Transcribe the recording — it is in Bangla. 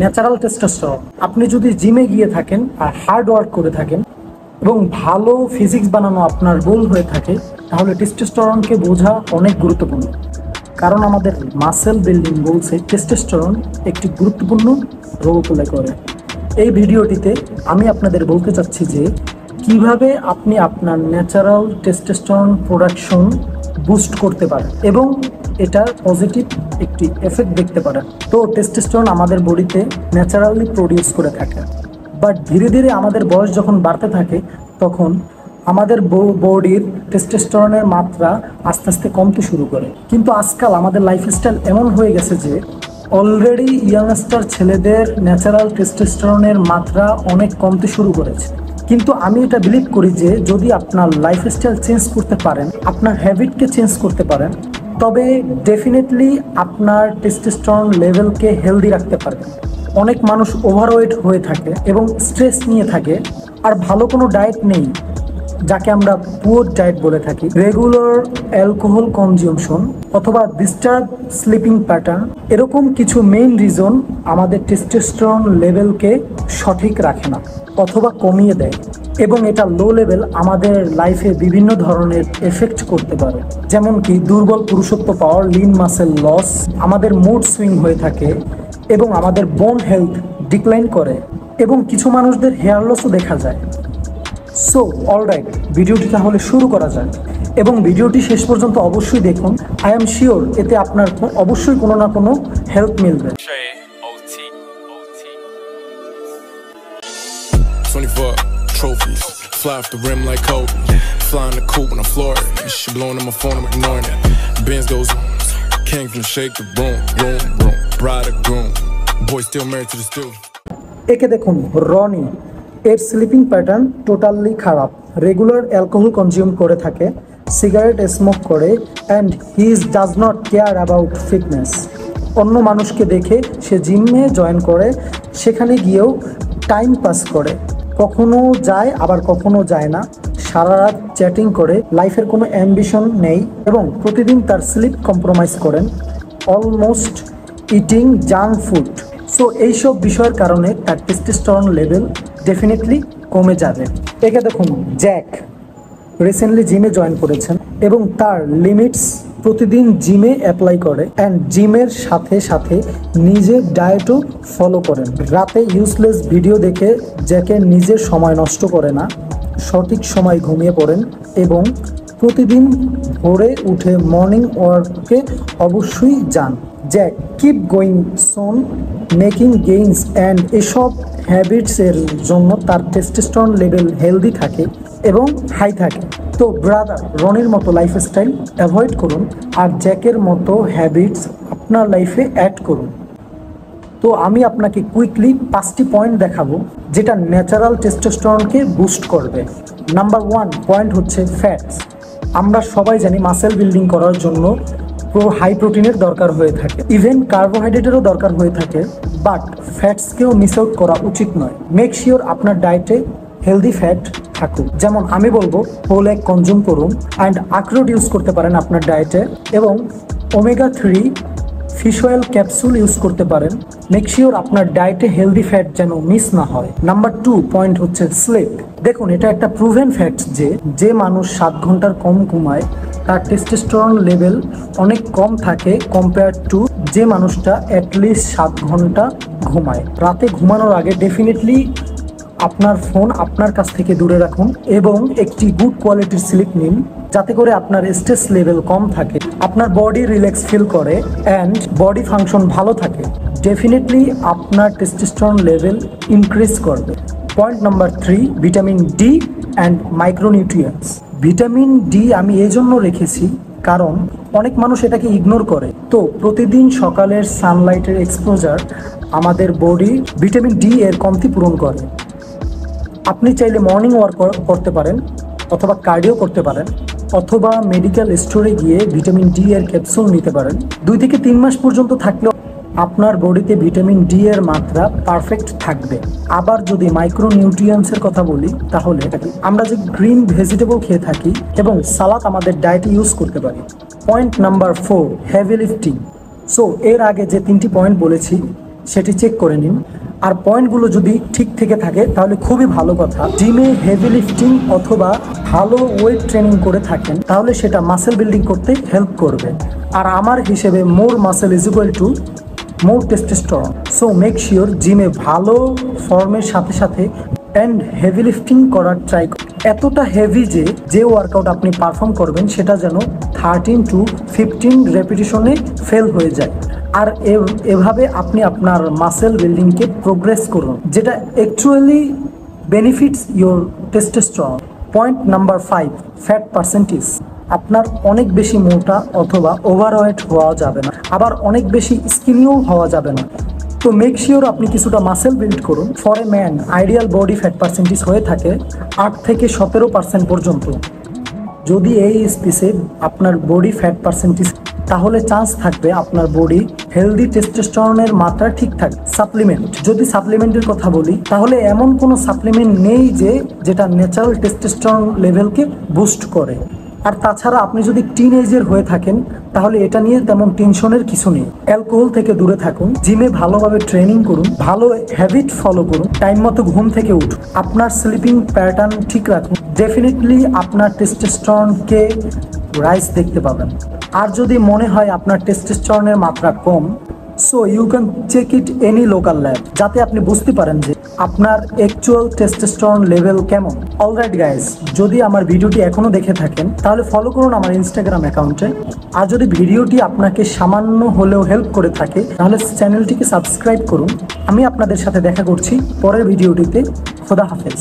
ন্যাচারাল টেস্টোস্টেরন আপনি যদি জিমে গিয়ে থাকেন আর হার্ড ওয়ার্ক করে থাকেন এবং ভালো ফিজিক্স বানানো আপনার গোল হয়ে থাকে, তাহলে টেস্টোস্টেরনকে বোঝা অনেক গুরুত্বপূর্ণ। কারণ আমাদের মাসেল বিল্ডিং বলছে টেস্টোস্টেরন একটি গুরুত্বপূর্ণ রোল প্লে করে। এই ভিডিওটিতে আমি আপনাদের বলতে চাচ্ছি যে, কীভাবে আপনি আপনার ন্যাচারাল টেস্টোস্টেরন প্রোডাকশন বুস্ট করতে পারেন এবং এটার পজিটিভ একটি এফেক্ট দেখতে পারে। তো টেস্টোস্টেরন আমাদের বডিতে ন্যাচারালি প্রডিউস করে থাকে। বাট ধীরে ধীরে আমাদের বয়স যখন বাড়তে থাকে, তখন আমাদের বডির টেস্টোস্টেরনের মাত্রা আস্তে আস্তে কমতে শুরু করে। কিন্তু আজকাল আমাদের লাইফস্টাইল এমন হয়ে গেছে যে অলরেডি ইয়াংস্টার ছেলেদের ন্যাচারাল টেস্টোস্টেরনের মাত্রা অনেক কমতে শুরু করেছে। কিন্তু আমি এটা বিলিভ করি যে যদি আপনার লাইফস্টাইল চেঞ্জ করতে পারেন, আপনার হ্যাবিটকে চেঞ্জ করতে পারেন, তবে ডেফিনেটলি আপনার টেস্টোস্টেরন লেভেলকে হেলদি রাখতে পারবেন। অনেক মানুষ ওভারওয়েট হয়ে থাকে এবং স্ট্রেস নিয়ে থাকে, আর ভালো কোনো ডায়েট নেই, যাকে আমরা পুয়ার ডায়েট বলে থাকি। রেগুলার অ্যালকোহল কনজিউমশন অথবা ডিস্টার্ব স্লিপিং প্যাটার্ন এরকম কিছু মেইন রিজন আমাদের টেস্টোস্টেরন লেভেলকে সঠিক রাখে না। অথবা কমিয়ে দেয় এবং এটা লো লেভেল আমাদের লাইফে বিভিন্ন ধরনের এফেক্ট করতে পারে। যেমন কি দুর্বল পুরুষত্ব পাওয়ার লিন মাসেল লস আমাদের মুড সুইং হয়ে থাকে এবং আমাদের বোন হেলথ ডিক্লাইন করে এবং কিছু মানুষদের হেয়ার লসও দেখা যায়। সো অলরাইট ভিডিওটি তাহলে শুরু করা যাক এবং ভিডিওটি শেষ পর্যন্ত অবশ্যই দেখুন। আই এম শিওর এতে আপনার অবশ্যই কোনো না কোনো হেল্প মিলবে। 24 trophies. Fly off the rim like Kobe. Fly in the coupe when I'm Florida. She blowing on my phone, I'm ignoring it. Benz goes, came from shake the room, room, room. Bride or groom. Boy still married to the stew. একে দেখুন রনি এর স্লিপিং প্যাটার্ন টোটালি খারাপ রেগুলার অ্যালকোহল কনজিউম করে থাকে সিগারেট স্মোক করে and he is does not care about fitness অন্য মানুষকে দেখে সে জিমে জয়েন করে সেখানে গিয়েও টাইম পাস করে কখনো যায়, আবার কখনো যায় না। সারা রাত চ্যাটিং করে লাইফের কোনো অ্যাম্বিশন নেই এবং প্রতিদিন তার স্লিপ কম্প্রোমাইজ করেন almost eating junk food so এইসব বিষয়ের কারণে তার টেস্টোস্টেরন লেভেল ডেফিনেটলি কমে যাবে। একে দেখুন জ্যাক রিসেন্টলি জিমে জয়েন করেছেন এবং তার লিমিটস প্রতিদিন জিমে অ্যাপ্লাই করে অ্যান্ড জিমের সাথে সাথে নিজের ডায়েটও ফলো করেন। রাতে ইউজলেস ভিডিও দেখে জ্যাকে নিজের সময় নষ্ট করে না, সঠিক সময় ঘুমিয়ে পড়েন এবং প্রতিদিন ভোরে উঠে মর্নিং ওয়ার্কে অবশ্যই যান। Jack keep going soon making gains and এসব হ্যাবিটসের জন্য তার টেস্টোস্টেরন লেভেল হেলদি থাকে। এবং হাই থাকে। তো ব্রাদার রনির মতো লাইফস্টাইল অ্যাভয়েড করুন আর জ্যাকের মতো হ্যাবিটস আপনার লাইফে অ্যাড করুন। তো আমি আপনাকে কুইকলি পাঁচটি পয়েন্ট দেখাবো, যেটা ন্যাচারাল টেস্টোস্টেরনকে বুস্ট করবে। নাম্বার ওয়ান পয়েন্ট হচ্ছে ফ্যাটস আমরা সবাই জানি মাসেল বিল্ডিং করার জন্য হাই প্রোটিনের দরকার হয়ে থাকে। ইভেন কার্বোহাইড্রেটেরও দরকার হয়ে থাকে বাট ফ্যাটসকেও মিস আউট করা উচিত নয়। মেক শিওর আপনার ডায়েটে হেলদি ফ্যাট থাকুক যেমন আমি বলব হোল এগ কনজিউম করুন অ্যান্ড আখরোট ইউজ করতে পারেন আপনার ডায়েটে এবং omega three fish oil capsule use করতে পারেন। মেক শিওর আপনার ডায়েটে হেলদি ফ্যাট যেন মিস না হয়। নাম্বার টু পয়েন্ট হচ্ছে স্লিপ দেখুন, এটা একটা প্রুভেন ফ্যাক্ট যে যে মানুষ সাত ঘণ্টার কম ঘুমায়, তার টেস্টোস্টেরন লেভেল অনেক কম থাকে কম্পেয়ার টু যে মানুষটা অ্যাটলিস্ট সাত ঘণ্টা ঘুমায়। রাতে ঘুমানোর আগে ডেফিনেটলি আপনার ফোন আপনার কাছ থেকে দূরে রাখুন এবং একটি গুড কোয়ালিটির স্লিপ নিন, যাতে করে আপনার স্ট্রেস লেভেল কম থাকে, আপনার বডি রিল্যাক্স ফিল করে অ্যান্ড বডি ফাংশন ভালো থাকে। ডেফিনেটলি আপনার টেস্টোস্টেরন লেভেল ইনক্রিজ করবে। Point number three vitamin D and micronutrients vitamin D আমি এই জন্য রেখেছি কারণ অনেক মানুষ এটাকে ইগনোর করে। তো প্রতিদিন সকালের সানলাইটের এক্সপোজার আমাদের বডি ভিটামিন ডি এর কমতি পূরণ করে। আপনি চাইলে মর্নিং ওয়ার্ক করতে পারেন, অথবা কার্ডিও করতে পারেন, অথবা মেডিকেল স্টোরে গিয়ে ভিটামিন ডি এর ক্যাপসুল নিতে পারেন। দুই থেকে তিন মাস পর্যন্ত থাকলে আপনার বডিতে ভিটামিন ডি এর মাত্রা পারফেক্ট থাকবে। আবার যদি মাইক্রো নিউট্রিয়েন্টসের কথা বলি, তাহলে আমরা যে গ্রিন ভেজিটেবল খেয়ে থাকি এবং সালাদ আমাদের ডায়েটে ইউজ করতে পারি। Point number four heavy lifting so এর আগে যে তিনটি পয়েন্ট বলেছি, সেটি চেক করে নিন। আর পয়েন্টগুলো যদি ঠিক থেকে থাকে, তাহলে খুবই ভালো কথা। জিমে হেভি লিফটিং অথবা ভালো ওয়েট ট্রেনিং করে থাকেন, তাহলে সেটা মাসেল বিল্ডিং করতে হেল্প করবে। আর আমার হিসেবে more muscle is equal to more testosterone so make sure জিমে ভালো ফর্মের সাথে সাথে অ্যান্ড হেভি লিফটিং করার ট্রাই এতটা হেভি যে যে ওয়ার্কআউট আপনি পারফর্ম করবেন, সেটা যেন থার্টিন টু ফিফটিন রেপিটেশনে ফেল হয়ে যায়। আর এভাবে আপনি আপনার মাসেল বিল্ডিংকে প্রোগ্রেস করুন, যেটা actually benefits your testosterone point number five fat percentage আপনার অনেক বেশি মোটা অথবা ওভারওয়েট হওয়া যাবে না, আবার অনেক বেশি স্কিনিও হওয়া যাবে না। তো মেক শিওর আপনি কিছুটা মাসেল বিল্ড করুন। For a man ideal body fat percentage হয়ে থাকে আট থেকে সতেরো পার্সেন্ট পর্যন্ত। যদি এই স্পেসে আপনার বডি ফ্যাট পার্সেন্টেজ তাহলে চান্স থাকবে আপনার বডি হেলদি টেস্টোস্টেরনের মাত্রা ঠিক থাকবে সাপ্লিমেন্ট যদি সাপ্লিমেন্টের কথা বলি, তাহলে এমন কোনো সাপ্লিমেন্ট নেই যে, যেটা ন্যাচারাল টেস্টোস্টেরন লেভেলকে বুস্ট করে। আর তাছাড়া আপনি যদি টিন এজের হয়ে থাকেন, তাহলে এটা নিয়ে তেমন টেনশনের কিছু নেই। অ্যালকোহল থেকে দূরে থাকুন জিমে ভালোভাবে ট্রেনিং করুন, ভালো হ্যাবিট ফলো করুন টাইম মতো ঘুম থেকে উঠুন। আপনার স্লিপিং প্যাটার্ন ঠিক রাখুন। ডেফিনেটলি আপনার টেস্টোস্টেরনকে রাইস দেখতে পাবেন। আর যদি মনে হয় আপনার টেস্টোস্টেরনের মাত্রা কম so you can check it any local lab যাতে আপনি বুঝতে পারেন যে আপনার অ্যাকচুয়াল টেস্টোস্টেরন লেভেল কেমন। অলরাইট গাইস যদি আমার ভিডিওটি এখনও দেখে থাকেন, তাহলে ফলো করুন আমার ইনস্টাগ্রাম অ্যাকাউন্টে আর যদি ভিডিওটি আপনাকে সামান্য হলেও হেল্প করে থাকে, তাহলে চ্যানেলটিকে সাবস্ক্রাইব করুন। আমি আপনাদের সাথে দেখা করছি পরের ভিডিওটিতে। খোদা হাফেজ।